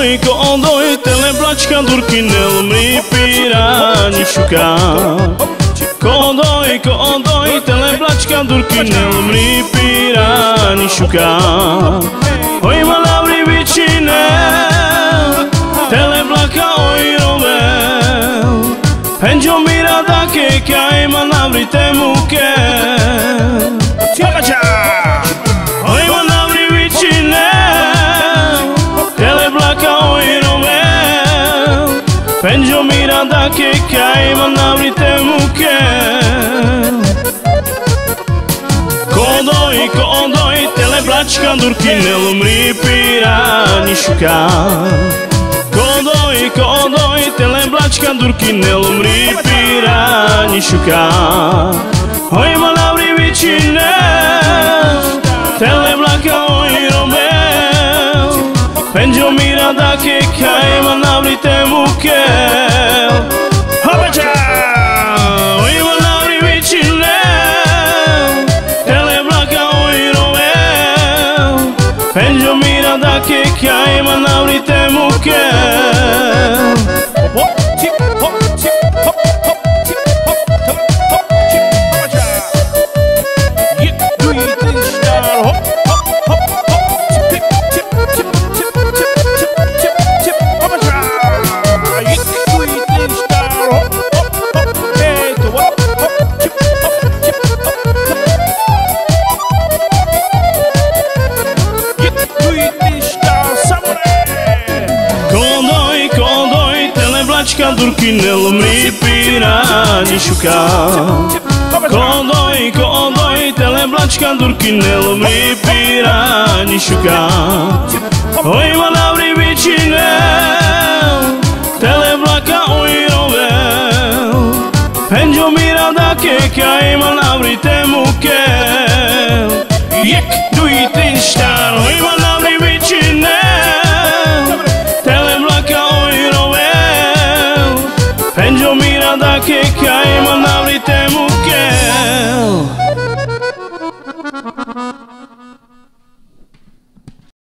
doi, că doi Te le blaci ca durchine, lumri pirani șuca Că o doi, că doi Te le blaci ca durchine, lumri pirani șuca Oi păi mă labri vicine Te le oi romeu Penjo mira da che che hai ma labri te Penjomirandaki kaimam navrite muke. Kodoi, kodoi, teleblačka durkine lumri pirani šuka. Kodoi, kodoi, teleblačka durkine lumri pirani šuka. Hojma navri vičine durkinel mri pirani shuka Kodoj, kodoj, tele blačka durkinel mri pirani shuka Ojma na vribičinel, tele blaka ujrovel Penjo mira da keka ima na vrite muke Angel Miranda que quer